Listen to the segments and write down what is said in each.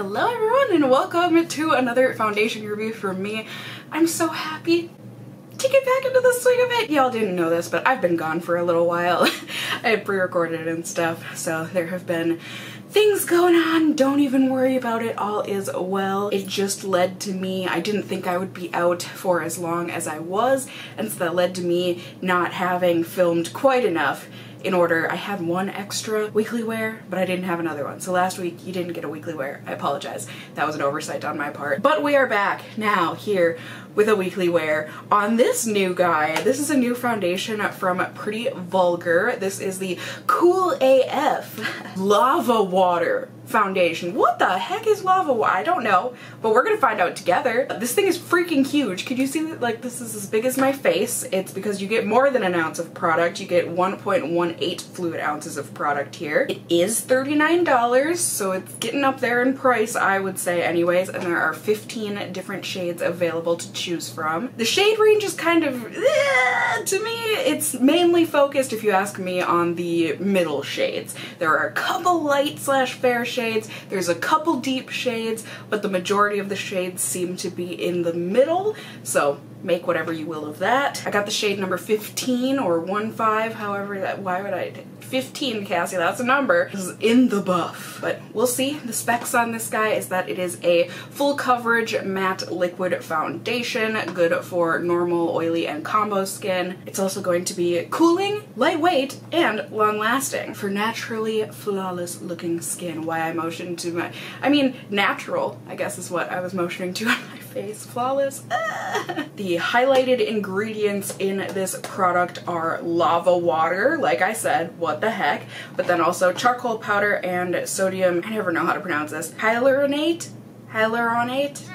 Hello everyone and welcome to another foundation review from me. I'm so happy to get back into the swing of it. Y'all didn't know this, but I've been gone for a little while. I pre-recorded and stuff, so there have been things going on. Don't even worry about it. All is well. It just led to me, I didn't think I would be out for as long as I was, and so that led to me not having filmed quite enough in order. I had one extra weekly wear, but I didn't have another one. So last week you didn't get a weekly wear. I apologize. That was an oversight on my part. But we are back now here with a weekly wear on this new guy. This is a new foundation from Pretty Vulgar. This is the Cool AF Lava Water foundation. What the heck is lava? I don't know, but we're gonna find out together. This thing is freaking huge. Could you see that like this is as big as my face? It's because you get more than an ounce of product. You get 1.18 fluid ounces of product here. It is $39, so it's getting up there in price, I would say anyways, and there are 15 different shades available to choose from. The shade range is kind of, eh, to me, it's mainly focused, if you ask me, on the middle shades. There are a couple light slash fair shades shades. There's a couple deep shades, but the majority of the shades seem to be in the middle. So make whatever you will of that. I got the shade number 15 or 1-5, however that, why would I, 15 Cassie, that's a number, this is in the buff. But we'll see. The specs on this guy is that it is a full coverage matte liquid foundation, good for normal, oily, and combo skin. It's also going to be cooling, lightweight, and long lasting for naturally flawless looking skin. Why I motioned to my, I mean natural, I guess is what I was motioning to face. Flawless. Ah. The highlighted ingredients in this product are lava water, like I said, what the heck, but then also charcoal powder and sodium, I never know how to pronounce this, hyaluronate? Hyaluronate?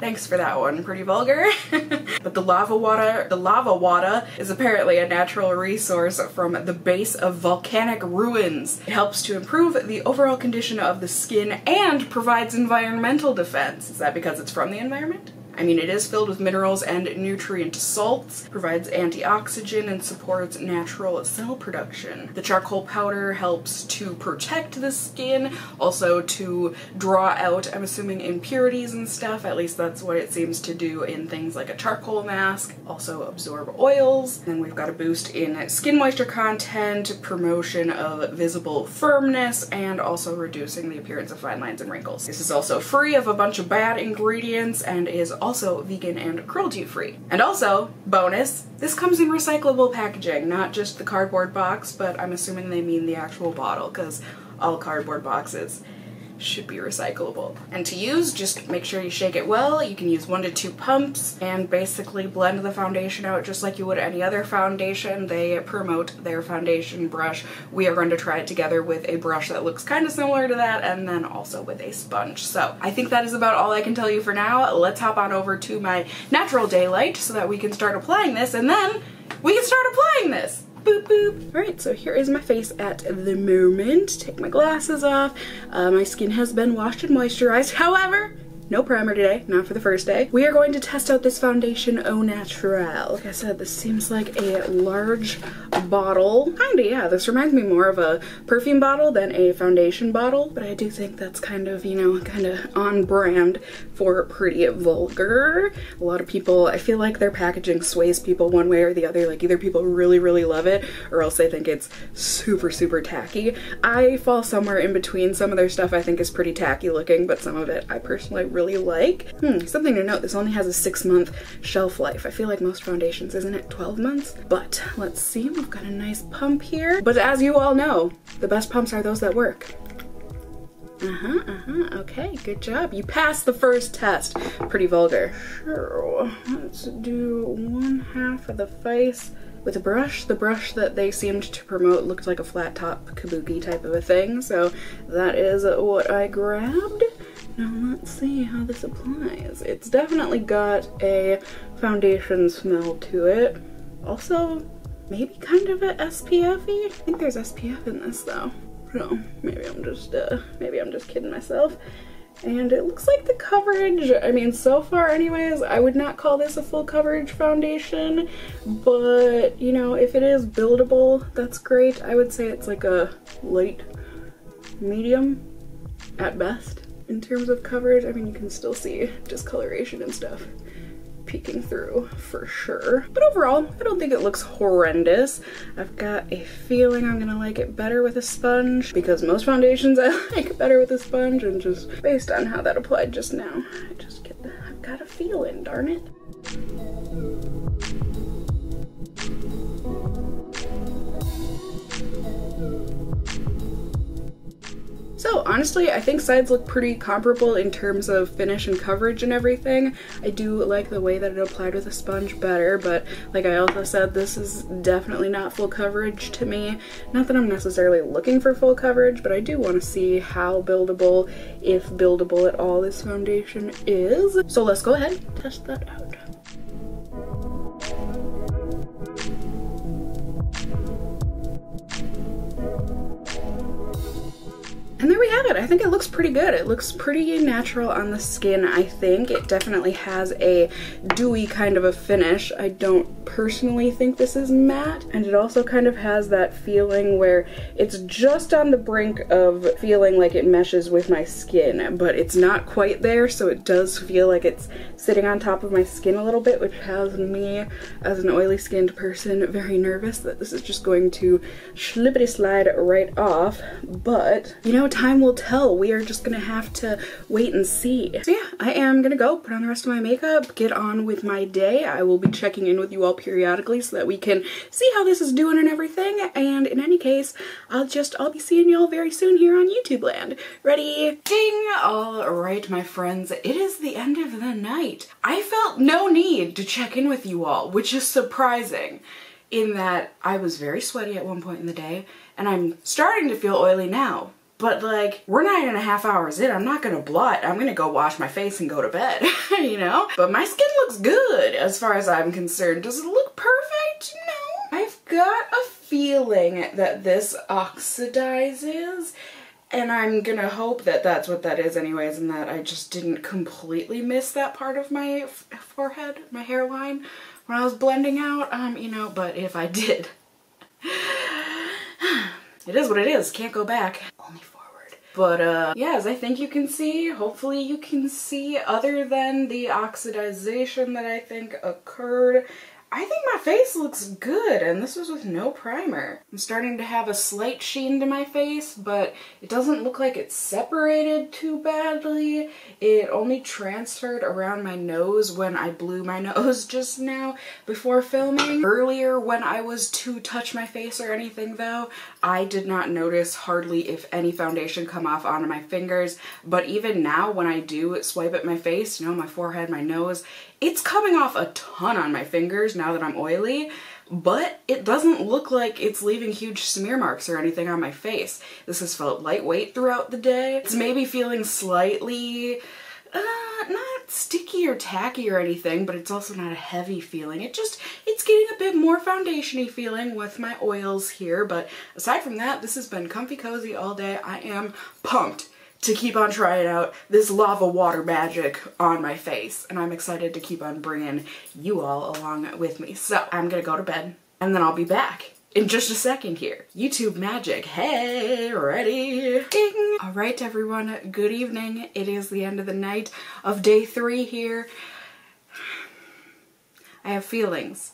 Thanks for that one, pretty vulgar. but the lava water, the lava water is apparently a natural resource from the base of volcanic ruins. It helps to improve the overall condition of the skin and provides environmental defense. Is that because it's from the environment? I mean, it is filled with minerals and nutrient salts, provides antioxidant, and supports natural cell production. The charcoal powder helps to protect the skin, also to draw out, I'm assuming, impurities and stuff. At least that's what it seems to do in things like a charcoal mask. Also absorb oils. Then we've got a boost in skin moisture content, promotion of visible firmness, and also reducing the appearance of fine lines and wrinkles. This is also free of a bunch of bad ingredients and is also vegan and cruelty free. And also, bonus, this comes in recyclable packaging, not just the cardboard box, but I'm assuming they mean the actual bottle because all cardboard boxes should be recyclable. And to use, just make sure you shake it well. You can use one to two pumps and basically blend the foundation out just like you would any other foundation. They promote their foundation brush. We are going to try it together with a brush that looks kind of similar to that and then also with a sponge. So I think that is about all I can tell you for now. Let's hop on over to my natural daylight so that we can start applying this and then we can start applying this boop boop. All right, so here is my face at the moment. Take my glasses off. Uh, my skin has been washed and moisturized. However, no primer today, not for the first day. We are going to test out this foundation Au Naturel. Like I said, this seems like a large bottle. Kinda, yeah, this reminds me more of a perfume bottle than a foundation bottle, but I do think that's kind of, you know, kind of on brand for Pretty Vulgar. A lot of people, I feel like their packaging sways people one way or the other. Like either people really, really love it or else they think it's super, super tacky. I fall somewhere in between. Some of their stuff I think is pretty tacky looking, but some of it I personally really like. Hmm, something to note, this only has a six month shelf life. I feel like most foundations, isn't it 12 months? But let's see, we've got a nice pump here. But as you all know, the best pumps are those that work. Uh-huh, uh-huh, okay, good job. You passed the first test. Pretty vulgar. Sure, let's do one half of the face with a brush. The brush that they seemed to promote looked like a flat top kabuki type of a thing, so that is what I grabbed. Now let's see how this applies. It's definitely got a foundation smell to it. Also, maybe kind of a SPF-y. I think there's SPF in this though. So maybe I'm just, uh, maybe I'm just kidding myself. And it looks like the coverage, I mean, so far anyways, I would not call this a full coverage foundation, but, you know, if it is buildable, that's great. I would say it's like a light medium at best in terms of coverage. I mean, you can still see discoloration and stuff peeking through for sure. But overall, I don't think it looks horrendous. I've got a feeling I'm gonna like it better with a sponge because most foundations I like better with a sponge and just based on how that applied just now, I just get I've got a feeling, darn it. So honestly, I think sides look pretty comparable in terms of finish and coverage and everything. I do like the way that it applied with a sponge better, but like I also said, this is definitely not full coverage to me. Not that I'm necessarily looking for full coverage, but I do want to see how buildable, if buildable at all, this foundation is. So let's go ahead and test that out. And there we have it. I think it looks pretty good. It looks pretty natural on the skin, I think. It definitely has a dewy kind of a finish. I don't personally think this is matte. And it also kind of has that feeling where it's just on the brink of feeling like it meshes with my skin, but it's not quite there, so it does feel like it's sitting on top of my skin a little bit, which has me, as an oily skinned person, very nervous that this is just going to slippity slide right off. But, you know, time will tell. We are just gonna have to wait and see. So yeah, I am gonna go put on the rest of my makeup, get on with my day. I will be checking in with you all periodically so that we can see how this is doing and everything. And in any case, I'll just, I'll be seeing y'all very soon here on YouTube land. Ready? Ding! All right, my friends, it is the end of the night. I felt no need to check in with you all, which is surprising in that I was very sweaty at one point in the day and I'm starting to feel oily now. But like, we're nine and a half hours in. I'm not gonna blot. I'm gonna go wash my face and go to bed, you know? But my skin looks good as far as I'm concerned. Does it look perfect? No. I've got a feeling that this oxidizes and I'm gonna hope that that's what that is anyways and that I just didn't completely miss that part of my forehead, my hairline when I was blending out, um, you know, but if I did, it is what it is. Can't go back. But uh, yeah, as I think you can see, hopefully you can see other than the oxidization that I think occurred I think my face looks good and this was with no primer. I'm starting to have a slight sheen to my face, but it doesn't look like it's separated too badly. It only transferred around my nose when I blew my nose just now before filming. Earlier when I was to touch my face or anything though, I did not notice hardly if any foundation come off onto my fingers, but even now when I do swipe at my face, you know, my forehead, my nose, it's coming off a ton on my fingers now that I'm oily, but it doesn't look like it's leaving huge smear marks or anything on my face. This has felt lightweight throughout the day. It's maybe feeling slightly, uh, not sticky or tacky or anything, but it's also not a heavy feeling. It just, it's getting a bit more foundation-y feeling with my oils here, but aside from that, this has been comfy cozy all day. I am pumped to keep on trying out this lava water magic on my face. And I'm excited to keep on bringing you all along with me. So I'm gonna go to bed and then I'll be back in just a second here. YouTube magic. Hey, ready? Ding! All right, everyone, good evening. It is the end of the night of day three here. I have feelings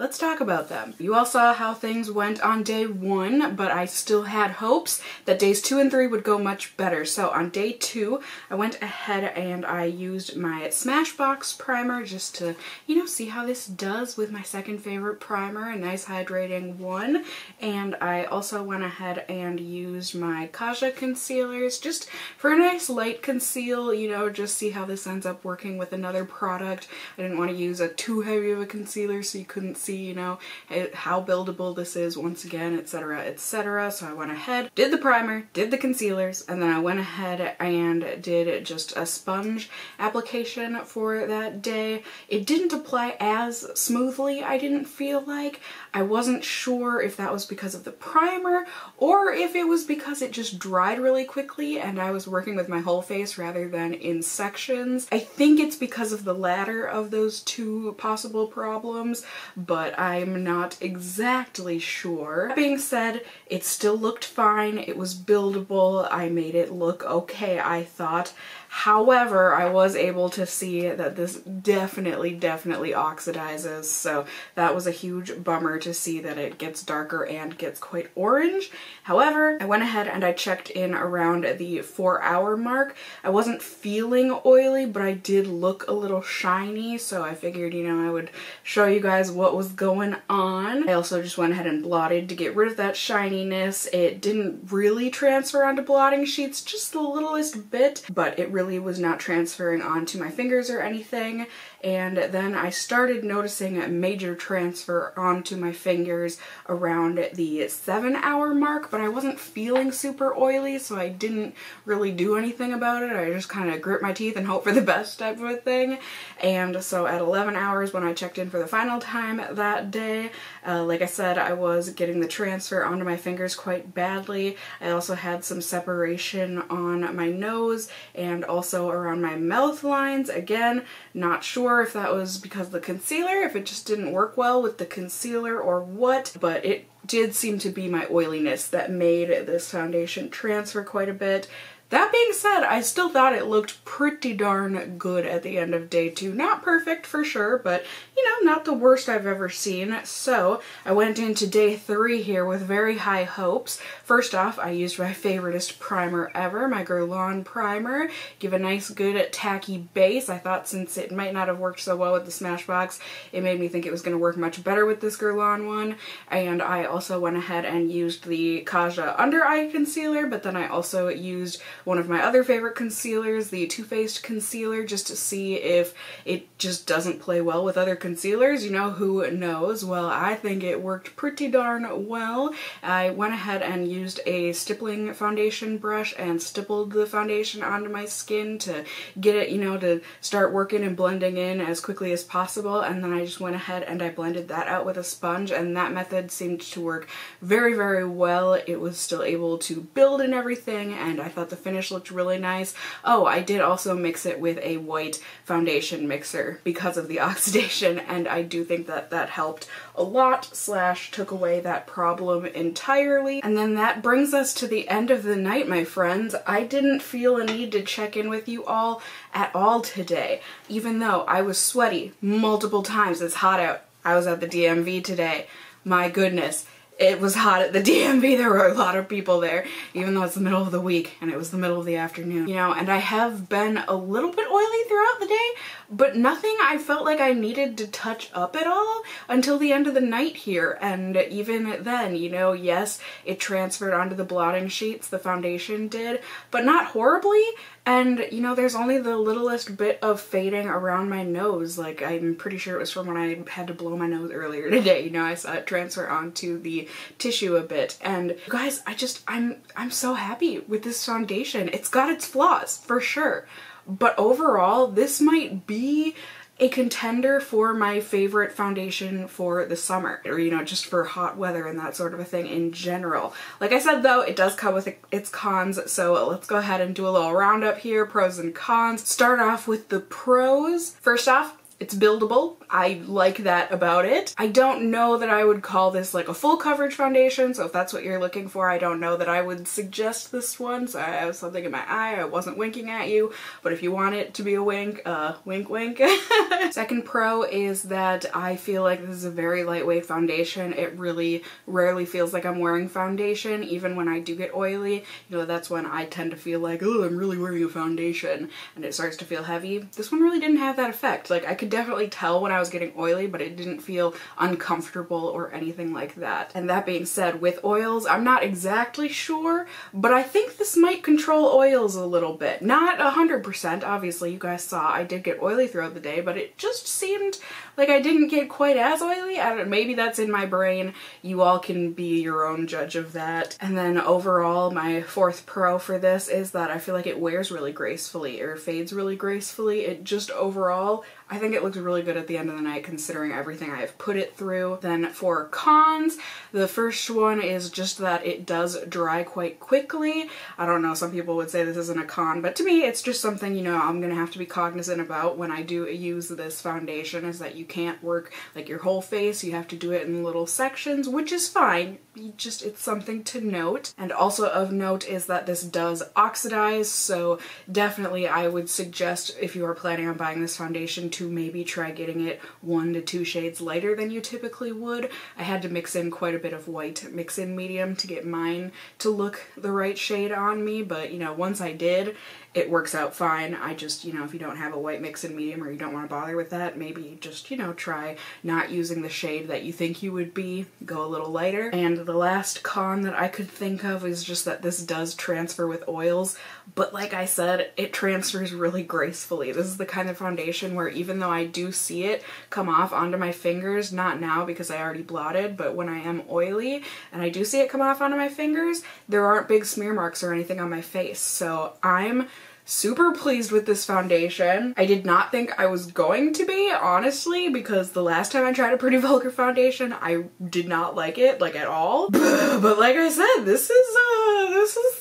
let's talk about them. You all saw how things went on day one, but I still had hopes that days two and three would go much better. So on day two, I went ahead and I used my Smashbox primer just to, you know, see how this does with my second favorite primer, a nice hydrating one. And I also went ahead and used my Kaja concealers just for a nice light conceal, you know, just see how this ends up working with another product. I didn't want to use a too heavy of a concealer so you couldn't see see, you know, eh, how buildable this is once again, etc, etc. So I went ahead, did the primer, did the concealers, and then I went ahead and did just a sponge application for that day. It didn't apply as smoothly, I didn't feel like. I wasn't sure if that was because of the primer or if it was because it just dried really quickly and I was working with my whole face rather than in sections. I think it's because of the latter of those two possible problems, but but I'm not exactly sure. That being said, it still looked fine. It was buildable. I made it look okay, I thought. However, I was able to see that this definitely, definitely oxidizes, so that was a huge bummer to see that it gets darker and gets quite orange. However, I went ahead and I checked in around the four hour mark. I wasn't feeling oily, but I did look a little shiny, so I figured, you know, I would show you guys what was going on. I also just went ahead and blotted to get rid of that shininess. It didn't really transfer onto blotting sheets, just the littlest bit, but it really really was not transferring onto my fingers or anything. And then I started noticing a major transfer onto my fingers around the seven hour mark but I wasn't feeling super oily so I didn't really do anything about it. I just kind of grit my teeth and hope for the best type of a thing. And so at 11 hours when I checked in for the final time that day uh, like I said I was getting the transfer onto my fingers quite badly. I also had some separation on my nose and also around my mouth lines. Again, not sure if that was because the concealer, if it just didn't work well with the concealer or what, but it did seem to be my oiliness that made this foundation transfer quite a bit. That being said, I still thought it looked pretty darn good at the end of day two. Not perfect for sure, but you know, not the worst I've ever seen. So I went into day three here with very high hopes. First off, I used my favoriteest primer ever, my Guerlain primer. Give a nice good tacky base. I thought since it might not have worked so well with the Smashbox, it made me think it was going to work much better with this Guerlain one. And I also went ahead and used the Kaja under eye concealer, but then I also used one of my other favorite concealers, the Too Faced concealer, just to see if it just doesn't play well with other concealers. You know, who knows? Well, I think it worked pretty darn well. I went ahead and used a stippling foundation brush and stippled the foundation onto my skin to get it, you know, to start working and blending in as quickly as possible. And then I just went ahead and I blended that out with a sponge and that method seemed to work very, very well. It was still able to build and everything and I thought the finish looked really nice. Oh, I did also mix it with a white foundation mixer because of the oxidation and I do think that that helped a lot slash took away that problem entirely. And then that brings us to the end of the night, my friends. I didn't feel a need to check in with you all at all today, even though I was sweaty multiple times. It's hot out. I was at the DMV today. My goodness it was hot at the DMV. There were a lot of people there, even though it's the middle of the week and it was the middle of the afternoon. You know, and I have been a little bit oily throughout the day, but nothing I felt like I needed to touch up at all until the end of the night here. And even then, you know, yes, it transferred onto the blotting sheets, the foundation did, but not horribly. And, you know, there's only the littlest bit of fading around my nose. Like, I'm pretty sure it was from when I had to blow my nose earlier today. You know, I saw it transfer onto the tissue a bit. And guys, I just, I'm, I'm so happy with this foundation. It's got its flaws, for sure. But overall, this might be a contender for my favorite foundation for the summer or you know just for hot weather and that sort of a thing in general. Like I said though it does come with its cons so let's go ahead and do a little roundup here pros and cons. Start off with the pros. First off it's buildable. I like that about it. I don't know that I would call this like a full coverage foundation, so if that's what you're looking for, I don't know that I would suggest this one. So I have something in my eye, I wasn't winking at you, but if you want it to be a wink, uh, wink wink. Second pro is that I feel like this is a very lightweight foundation. It really rarely feels like I'm wearing foundation, even when I do get oily. You know, that's when I tend to feel like, oh, I'm really wearing a foundation, and it starts to feel heavy. This one really didn't have that effect. Like, I could definitely tell when I was getting oily, but it didn't feel uncomfortable or anything like that. And that being said, with oils, I'm not exactly sure, but I think this might control oils a little bit. Not 100%, obviously, you guys saw I did get oily throughout the day, but it just seemed like I didn't get quite as oily. I don't maybe that's in my brain. You all can be your own judge of that. And then overall, my fourth pro for this is that I feel like it wears really gracefully or fades really gracefully. It just overall, I think it looks really good at the end of the night considering everything I have put it through. Then for cons, the first one is just that it does dry quite quickly. I don't know, some people would say this isn't a con, but to me it's just something, you know, I'm gonna have to be cognizant about when I do use this foundation is that you can't work like your whole face, you have to do it in little sections, which is fine. Just, it's something to note. And also of note is that this does oxidize, so definitely I would suggest if you are planning on buying this foundation to maybe try getting it one to two shades lighter than you typically would. I had to mix in quite a bit of white mix-in medium to get mine to look the right shade on me, but you know, once I did, it works out fine. I just, you know, if you don't have a white mix-in medium or you don't want to bother with that, maybe just, you know, try not using the shade that you think you would be, go a little lighter. And the last con that I could think of is just that this does transfer with oils, but like I said, it transfers really gracefully. This is the kind of foundation where even though I do see it come off onto my fingers, not now because I already blotted, but when I am oily and I do see it come off onto my fingers, there aren't big smear marks or anything on my face. So I'm super pleased with this foundation. I did not think I was going to be, honestly, because the last time I tried a Pretty Vulgar foundation, I did not like it, like at all. But like I said, this is, uh, this is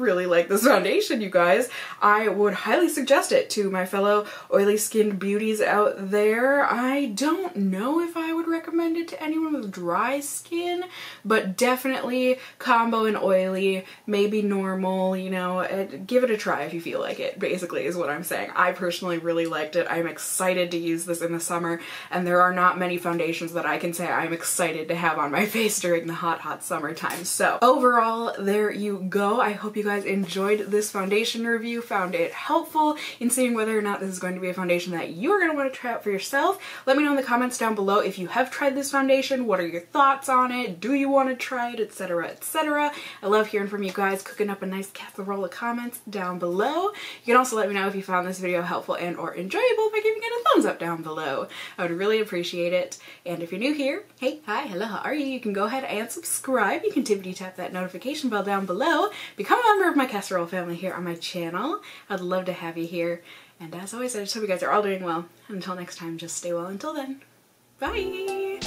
really like this foundation, you guys. I would highly suggest it to my fellow oily skinned beauties out there. I don't know if I would recommend it to anyone with dry skin, but definitely combo and oily, maybe normal, you know, give it a try if you feel like it, basically is what I'm saying. I personally really liked it. I'm excited to use this in the summer, and there are not many foundations that I can say I'm excited to have on my face during the hot, hot summertime. So overall, there you go. I hope you you guys enjoyed this foundation review, found it helpful in seeing whether or not this is going to be a foundation that you're going to want to try out for yourself. Let me know in the comments down below if you have tried this foundation, what are your thoughts on it, do you want to try it, etc, etc. I love hearing from you guys, cooking up a nice casserole of comments down below. You can also let me know if you found this video helpful and or enjoyable by giving it a thumbs up down below. I would really appreciate it. And if you're new here, hey, hi, hello, how are you? You can go ahead and subscribe. You can tippity tap that notification bell down below. Become a member of my casserole family here on my channel. I'd love to have you here. And as always, I just hope you guys are all doing well. Until next time, just stay well until then. Bye!